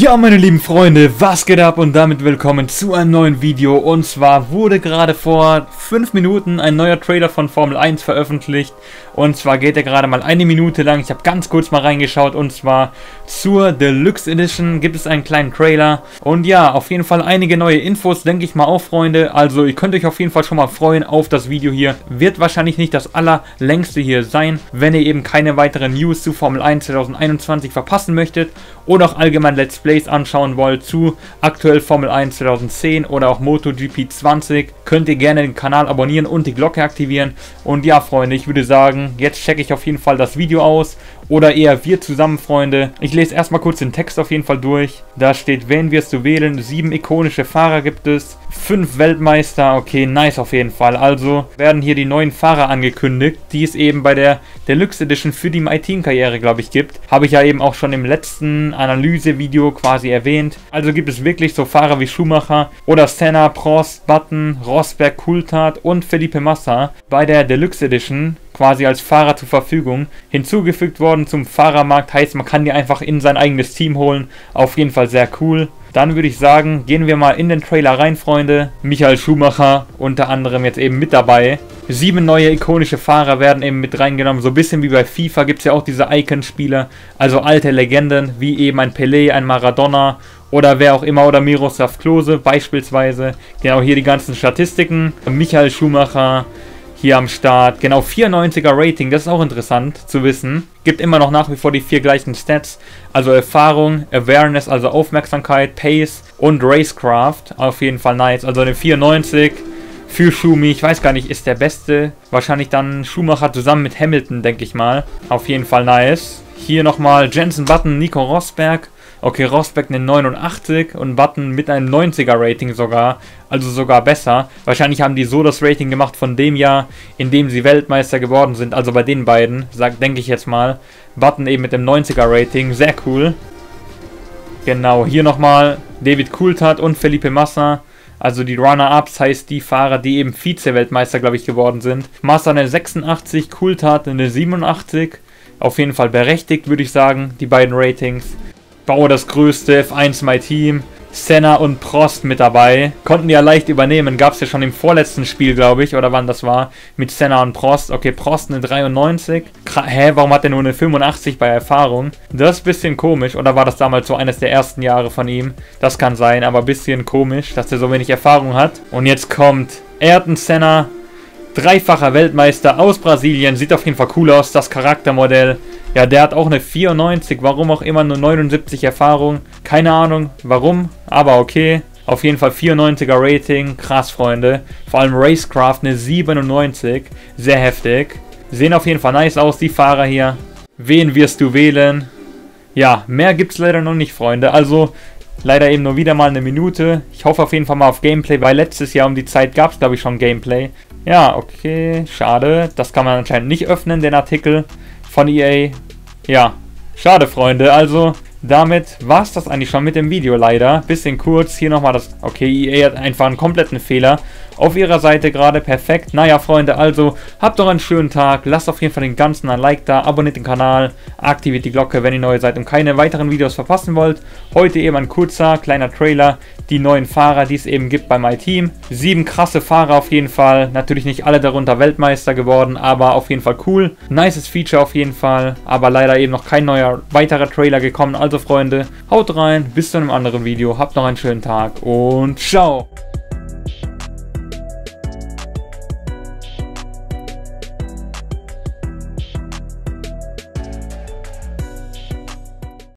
Ja, meine lieben Freunde, was geht ab und damit willkommen zu einem neuen Video. Und zwar wurde gerade vor 5 Minuten ein neuer Trailer von Formel 1 veröffentlicht. Und zwar geht er gerade mal eine Minute lang. Ich habe ganz kurz mal reingeschaut und zwar zur Deluxe Edition gibt es einen kleinen Trailer. Und ja, auf jeden Fall einige neue Infos, denke ich mal auch, Freunde. Also ihr könnt euch auf jeden Fall schon mal freuen auf das Video hier. Wird wahrscheinlich nicht das allerlängste hier sein, wenn ihr eben keine weiteren News zu Formel 1 2021 verpassen möchtet. Oder auch allgemein Let's Plays anschauen wollt zu aktuell Formel 1 2010 oder auch MotoGP 20, könnt ihr gerne den Kanal abonnieren und die Glocke aktivieren. Und ja, Freunde, ich würde sagen, jetzt checke ich auf jeden Fall das Video aus. Oder eher wir zusammen, Freunde. Ich lese erstmal kurz den Text auf jeden Fall durch. Da steht, wen wirst du wählen? Sieben ikonische Fahrer gibt es. Fünf Weltmeister. Okay, nice auf jeden Fall. Also werden hier die neuen Fahrer angekündigt, die es eben bei der Deluxe Edition für die My Team Karriere, glaube ich, gibt. Habe ich ja eben auch schon im letzten Analyse-Video quasi erwähnt. Also gibt es wirklich so Fahrer wie Schumacher oder Senna, Prost, Button, Rosberg, Coulthard und Felipe Massa bei der Deluxe Edition quasi als Fahrer zur Verfügung. Hinzugefügt worden zum Fahrermarkt heißt, man kann die einfach in sein eigenes Team holen. Auf jeden Fall sehr cool. Dann würde ich sagen, gehen wir mal in den Trailer rein, Freunde. Michael Schumacher unter anderem jetzt eben mit dabei. Sieben neue ikonische Fahrer werden eben mit reingenommen. So ein bisschen wie bei FIFA gibt es ja auch diese Icon-Spieler. Also alte Legenden, wie eben ein Pelé, ein Maradona oder wer auch immer oder Miroslav Klose beispielsweise. Genau hier die ganzen Statistiken. Michael Schumacher, hier am Start. Genau, 94er Rating, das ist auch interessant zu wissen. Gibt immer noch nach wie vor die vier gleichen Stats. Also Erfahrung, Awareness, also Aufmerksamkeit, Pace und Racecraft. Auf jeden Fall nice. Also eine 94 für Schumi. Ich weiß gar nicht, ist der beste. Wahrscheinlich dann Schumacher zusammen mit Hamilton, denke ich mal. Auf jeden Fall nice. Hier nochmal Jensen Button, Nico Rosberg. Okay, Rosberg eine 89 und Button mit einem 90er Rating sogar. Also sogar besser. Wahrscheinlich haben die so das Rating gemacht von dem Jahr, in dem sie Weltmeister geworden sind. Also bei den beiden, denke ich jetzt mal. Button eben mit dem 90er Rating. Sehr cool. Genau, hier nochmal David Coulthard und Felipe Massa. Also die Runner-Ups heißt die Fahrer, die eben Vize-Weltmeister, glaube ich, geworden sind. Massa eine 86, Coulthard eine 87. Auf jeden Fall berechtigt, würde ich sagen, die beiden Ratings baue das größte F1 My Team. Senna und Prost mit dabei. Konnten ja leicht übernehmen. Gab es ja schon im vorletzten Spiel, glaube ich, oder wann das war. Mit Senna und Prost. Okay, Prost eine 93. Hä, warum hat er nur eine 85 bei Erfahrung? Das ist ein bisschen komisch. Oder war das damals so eines der ersten Jahre von ihm? Das kann sein, aber ein bisschen komisch, dass er so wenig Erfahrung hat. Und jetzt kommt Ayrton Senna. Dreifacher Weltmeister aus Brasilien. Sieht auf jeden Fall cool aus, das Charaktermodell. Ja, der hat auch eine 94, warum auch immer nur 79 Erfahrung. Keine Ahnung, warum, aber okay. Auf jeden Fall 94er Rating, krass, Freunde. Vor allem Racecraft eine 97, sehr heftig. Sehen auf jeden Fall nice aus, die Fahrer hier. Wen wirst du wählen? Ja, mehr gibt's leider noch nicht, Freunde. Also, leider eben nur wieder mal eine Minute. Ich hoffe auf jeden Fall mal auf Gameplay, weil letztes Jahr um die Zeit gab es, glaube ich, schon Gameplay. Ja, okay, schade. Das kann man anscheinend nicht öffnen, den Artikel von EA. Ja, schade, Freunde. Also, damit war es das eigentlich schon mit dem Video leider. Bisschen kurz, hier nochmal das... Okay, EA hat einfach einen kompletten Fehler auf ihrer Seite gerade. Perfekt. Naja, Freunde, also habt doch einen schönen Tag. Lasst auf jeden Fall den ganzen ein Like da. Abonniert den Kanal. Aktiviert die Glocke, wenn ihr neu seid und keine weiteren Videos verpassen wollt. Heute eben ein kurzer, kleiner Trailer. Die neuen Fahrer, die es eben gibt bei MyTeam. Sieben krasse Fahrer auf jeden Fall. Natürlich nicht alle darunter Weltmeister geworden, aber auf jeden Fall cool. Nices Feature auf jeden Fall. Aber leider eben noch kein neuer weiterer Trailer gekommen. Also Freunde, haut rein, bis zu einem anderen Video, habt noch einen schönen Tag und ciao!